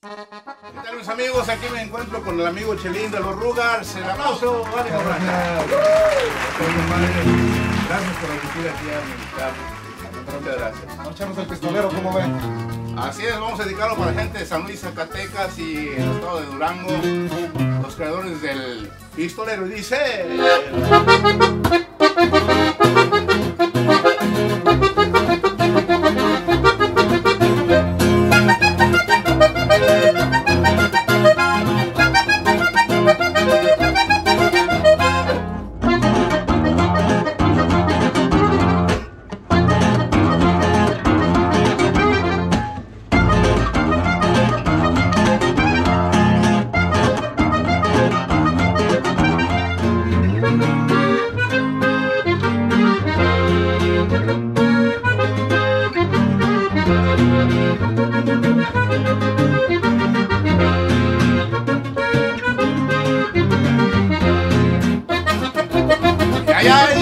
pues amigos, aquí me encuentro con el amigo Chelín de los Rugars. El aplauso. Gracias por asistir aquí a mi. Muchas gracias. Vamos a echarnos el pistolero, ¿cómo ven? Así es, vamos a dedicarlo para la gente de San Luis, Zacatecas y el estado de Durango, los creadores del pistolero. Dice... Yeah, yeah.